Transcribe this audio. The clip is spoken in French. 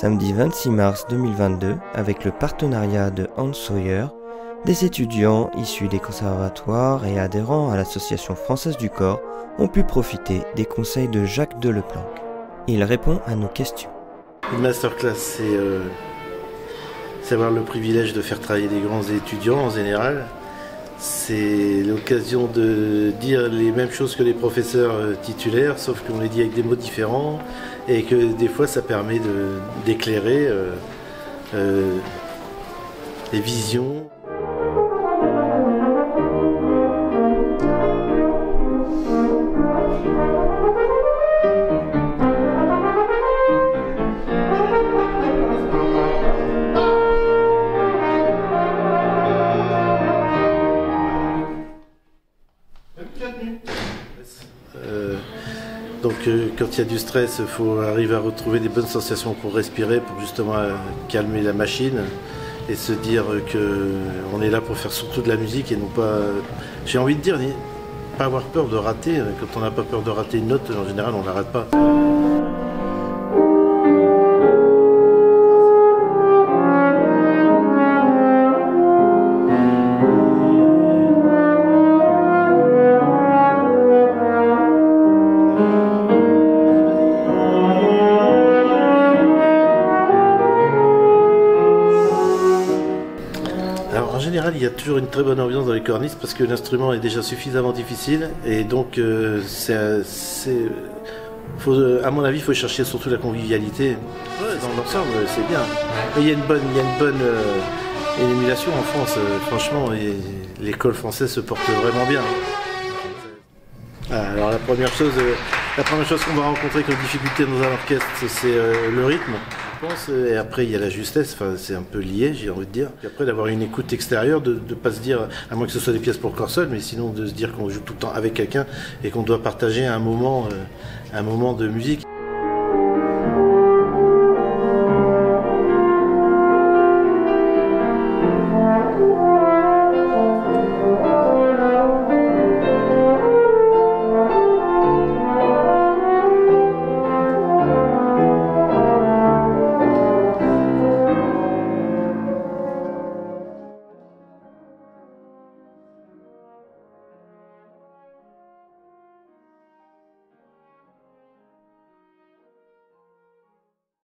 Samedi 26 mars 2022, avec le partenariat de Hans Sawyer, des étudiants issus des conservatoires et adhérents à l'Association française du corps ont pu profiter des conseils de Jacques Deleplanque. Il répond à nos questions. Une masterclass, c'est euh, avoir le privilège de faire travailler des grands étudiants en général. C'est l'occasion de dire les mêmes choses que les professeurs euh, titulaires, sauf qu'on les dit avec des mots différents et que des fois ça permet d'éclairer euh, euh, les visions. Donc euh, quand il y a du stress, il faut arriver à retrouver des bonnes sensations pour respirer, pour justement euh, calmer la machine et se dire qu'on est là pour faire surtout de la musique et non pas, j'ai envie de dire, pas avoir peur de rater. Quand on n'a pas peur de rater une note, en général on ne la rate pas. Général, il y a toujours une très bonne ambiance dans les cornistes parce que l'instrument est déjà suffisamment difficile et donc euh, c'est, à mon avis, il faut chercher surtout la convivialité. dans l'ensemble, c'est bien. il y a une bonne, il y a une bonne euh, émulation en France. Euh, franchement, l'école française se porte vraiment bien. Ah, alors la première chose, la première chose qu'on va rencontrer comme difficulté dans un orchestre, c'est le rythme pense. Et après, il y a la justesse, enfin, c'est un peu lié, j'ai envie de dire. Et après, d'avoir une écoute extérieure, de ne pas se dire, à moins que ce soit des pièces pour corps mais sinon de se dire qu'on joue tout le temps avec quelqu'un et qu'on doit partager un moment, euh, un moment de musique.